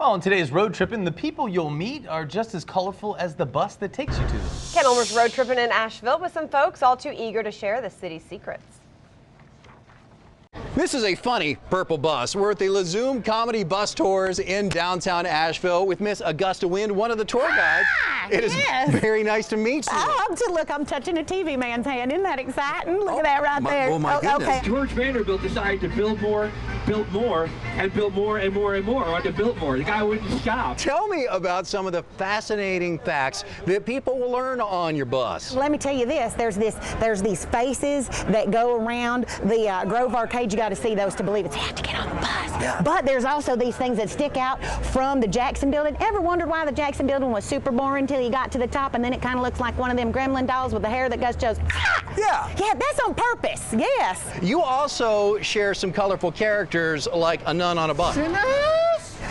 Well, on today's road tripping, the people you'll meet are just as colorful as the bus that takes you to them. Ken Ulmer's road tripping in Asheville with some folks all too eager to share the city's secrets. This is a funny purple bus. We're at the LaZoom Comedy Bus Tours in downtown Asheville with Miss Augusta Wind, one of the tour guides. Ah, it is yes. very nice to meet you. Oh, I'm just, look, I'm touching a TV man's hand. Isn't that exciting? Look at that right my- there. oh, my goodness. okay. George Vanderbilt decided to build more, build more, and built more and more and more on to build more. The guy wouldn't stop. Tell me about some of the fascinating facts that people will learn on your bus. Let me tell you this. There's this. There's these faces that go around the uh, Grove Arcade. You got to see those to believe it. You have to get on the bus. Yeah. But there's also these things that stick out from the Jackson Building. Ever wondered why the Jackson Building was super boring until you got to the top, and then it kind of looks like one of them Gremlin dolls with the hair that goes goes. "Ah!" Yeah. Yeah, that's on purpose. Yes. You also share some colorful characters like a nun on a bus.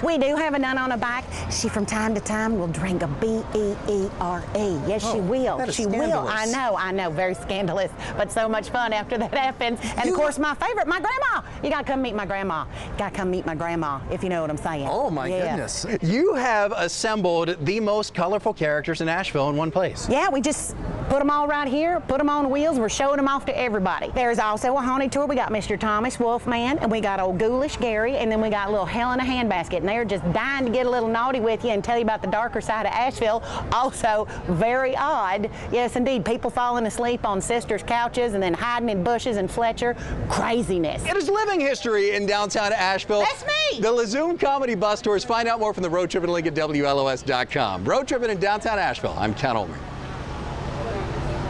We do have a nun on a bike. She from time to time will drink a B E E R E. Yes, she Oh, will. that is she will. I know, I know, very scandalous, but so much fun after that happens. And You- of course, my favorite, my grandma. You gotta come meet my grandma. Gotta come meet my grandma, if you know what I'm saying. Oh my Yeah. goodness. You have assembled the most colorful characters in Asheville in one place. Yeah, we just put them all right here, put them on wheels. We're showing them off to everybody. There's also a haunted tour. We got Mr. Thomas Wolfman, and we got old Ghoulish Gary, and then we got little Hell in a Handbasket. And they're just dying to get a little naughty with you and tell you about the darker side of Asheville. Also, very odd. Yes, indeed. People falling asleep on sisters' couches and then hiding in bushes and Fletcher. Craziness. It is living history in downtown Asheville. That's me. The LaZoom Comedy Bus Tours. Find out more from the Road Tripping link at WLOS.com. Road Tripping in downtown Asheville. I'm Ken Ulmer.